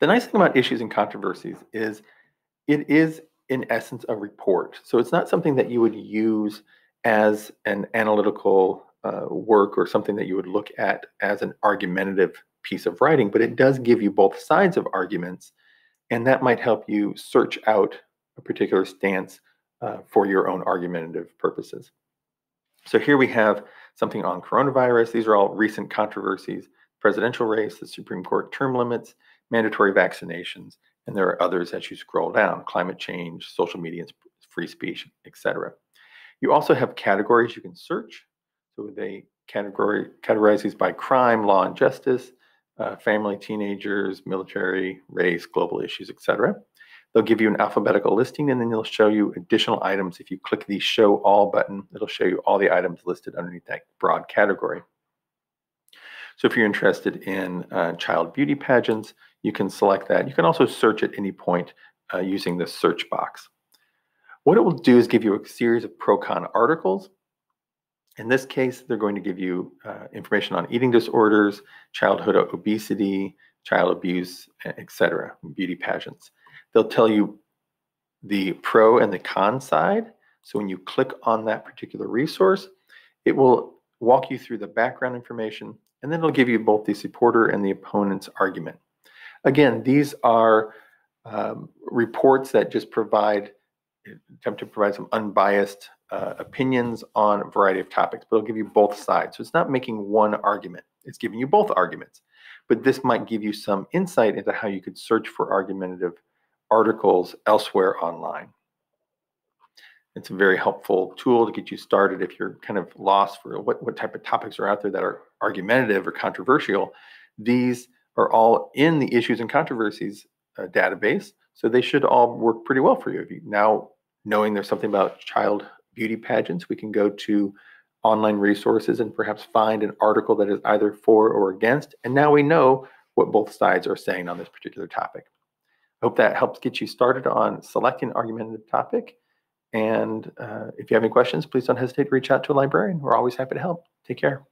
The nice thing about issues and controversies is it is, in essence, a report. So it's not something that you would use as an analytical uh, work or something that you would look at as an argumentative piece of writing, but it does give you both sides of arguments, and that might help you search out a particular stance uh, for your own argumentative purposes. So here we have something on coronavirus. These are all recent controversies presidential race, the Supreme Court term limits, mandatory vaccinations, and there are others as you scroll down climate change, social media, free speech, etc. You also have categories you can search. So they category categorize these by crime, law, and justice, uh, family, teenagers, military, race, global issues, etc. They'll give you an alphabetical listing and then they'll show you additional items. If you click the show all button, it'll show you all the items listed underneath that broad category. So if you're interested in uh, child beauty pageants, you can select that. You can also search at any point uh, using the search box. What it will do is give you a series of pro-con articles. In this case, they're going to give you uh, information on eating disorders, childhood obesity, child abuse, etc., beauty pageants. They'll tell you the pro and the con side. So when you click on that particular resource, it will walk you through the background information, and then it'll give you both the supporter and the opponent's argument. Again, these are um, reports that just provide, attempt to provide some unbiased uh, opinions on a variety of topics, but it'll give you both sides. So it's not making one argument, it's giving you both arguments. But this might give you some insight into how you could search for argumentative articles elsewhere online. It's a very helpful tool to get you started if you're kind of lost for what, what type of topics are out there that are argumentative or controversial. These are all in the issues and controversies uh, database, so they should all work pretty well for you. Now knowing there's something about child beauty pageants, we can go to online resources and perhaps find an article that is either for or against, and now we know what both sides are saying on this particular topic. I hope that helps get you started on selecting an argumentative topic. And uh, if you have any questions, please don't hesitate to reach out to a librarian. We're always happy to help. Take care.